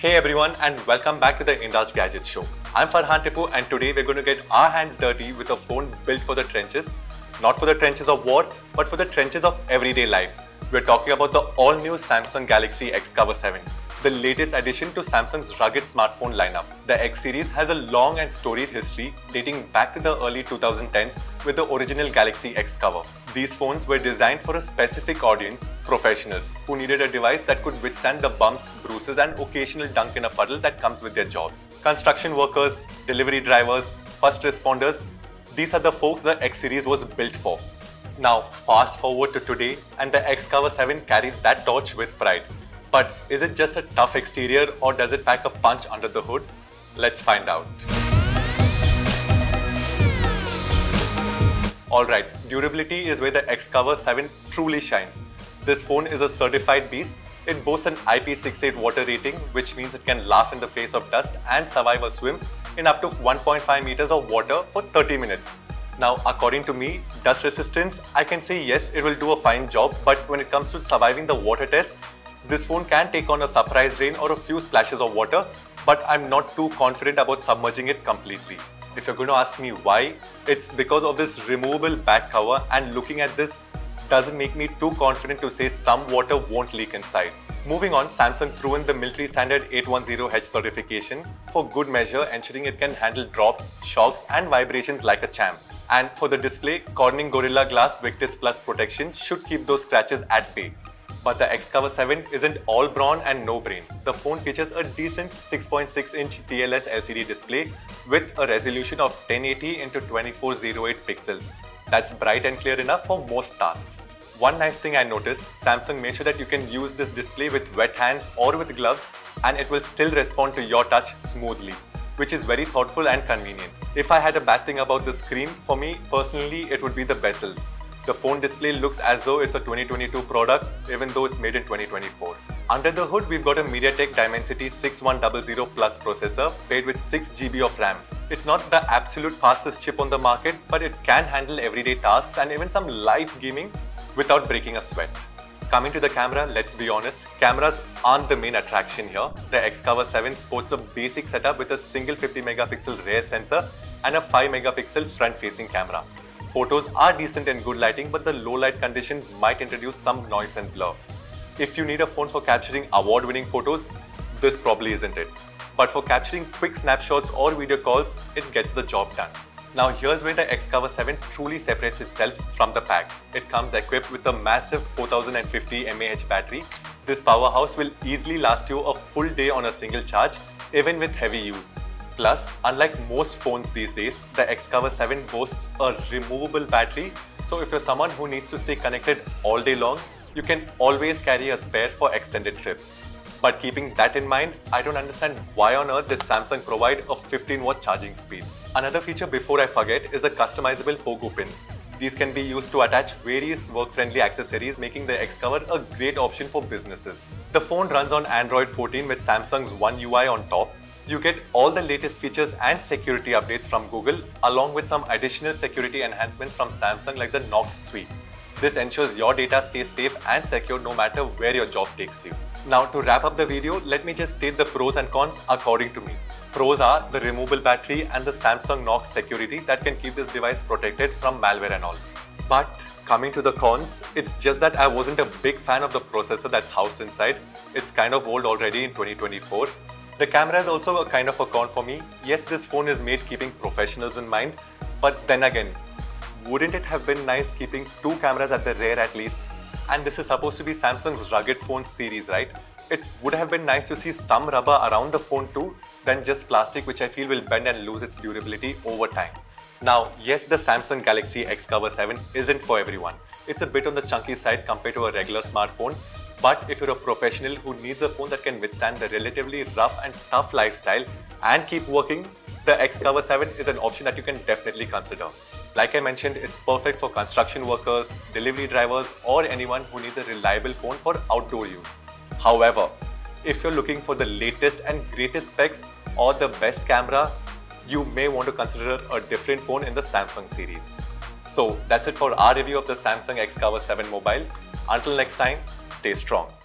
Hey everyone and welcome back to the Indulge Gadget Show. I'm Farhan Tipu and today we're going to get our hands dirty with a phone built for the trenches. Not for the trenches of war, but for the trenches of everyday life. We're talking about the all-new Samsung Galaxy XCover 7, the latest addition to Samsung's rugged smartphone lineup. The X series has a long and storied history dating back to the early 2010s with the original Galaxy XCover. These phones were designed for a specific audience, professionals, who needed a device that could withstand the bumps, bruises and occasional dunk in a puddle that comes with their jobs. Construction workers, delivery drivers, first responders, these are the folks the X series was built for. Now, fast forward to today and the XCover 7 carries that torch with pride. But is it just a tough exterior or does it pack a punch under the hood? Let's find out. Alright, durability is where the XCover 7 truly shines. This phone is a certified beast. It boasts an IP68 water rating, which means it can laugh in the face of dust and survive a swim in up to 1.5 meters of water for 30 minutes. Now, according to me, dust resistance, I can say yes, it will do a fine job, but when it comes to surviving the water test, this phone can take on a surprise rain or a few splashes of water, but I'm not too confident about submerging it completely. If you're going to ask me why, it's because of this removable back cover and looking at this doesn't make me too confident to say some water won't leak inside. Moving on, Samsung threw in the military standard 810H certification for good measure ensuring it can handle drops, shocks and vibrations like a champ. And for the display, Corning Gorilla Glass Victus Plus protection should keep those scratches at bay. But the XCover 7 isn't all brawn and no brain. The phone features a decent 6.6 inch PLS LCD display with a resolution of 1080 into 2408 pixels. That's bright and clear enough for most tasks. One nice thing I noticed, Samsung made sure that you can use this display with wet hands or with gloves and it will still respond to your touch smoothly, which is very thoughtful and convenient. If I had a bad thing about the screen, for me personally it would be the bezels. The phone display looks as though it's a 2022 product, even though it's made in 2024. Under the hood, we've got a MediaTek Dimensity 6100 Plus processor paired with 6GB of RAM. It's not the absolute fastest chip on the market, but it can handle everyday tasks and even some light gaming without breaking a sweat. Coming to the camera, let's be honest, cameras aren't the main attraction here. The XCover 7 sports a basic setup with a single 50 megapixel rear sensor and a 5 megapixel front-facing camera. Photos are decent in good lighting, but the low light conditions might introduce some noise and blur. If you need a phone for capturing award-winning photos, this probably isn't it. But for capturing quick snapshots or video calls, it gets the job done. Now here's where the XCover 7 truly separates itself from the pack. It comes equipped with a massive 4050 mAh battery. This powerhouse will easily last you a full day on a single charge, even with heavy use. Plus, unlike most phones these days, the XCover 7 boasts a removable battery. So if you're someone who needs to stay connected all day long, you can always carry a spare for extended trips. But keeping that in mind, I don't understand why on earth does Samsung provide a 15 watt charging speed. Another feature before I forget is the customizable Pogo pins. These can be used to attach various work-friendly accessories making the XCover a great option for businesses. The phone runs on Android 14 with Samsung's One UI on top you get all the latest features and security updates from Google along with some additional security enhancements from Samsung like the Knox suite. This ensures your data stays safe and secure no matter where your job takes you. Now to wrap up the video, let me just state the pros and cons according to me. Pros are the removable battery and the Samsung Knox security that can keep this device protected from malware and all. But coming to the cons, it's just that I wasn't a big fan of the processor that's housed inside. It's kind of old already in 2024 the camera is also a kind of a con for me. Yes, this phone is made keeping professionals in mind, but then again, wouldn't it have been nice keeping two cameras at the rear at least? And this is supposed to be Samsung's rugged phone series, right? It would have been nice to see some rubber around the phone too than just plastic which I feel will bend and lose its durability over time. Now, yes, the Samsung Galaxy XCover 7 isn't for everyone. It's a bit on the chunky side compared to a regular smartphone, but if you're a professional who needs a phone that can withstand the relatively rough and tough lifestyle and keep working, the XCover 7 is an option that you can definitely consider. Like I mentioned, it's perfect for construction workers, delivery drivers, or anyone who needs a reliable phone for outdoor use. However, if you're looking for the latest and greatest specs or the best camera, you may want to consider a different phone in the Samsung series. So that's it for our review of the Samsung XCover 7 mobile. Until next time, stay strong.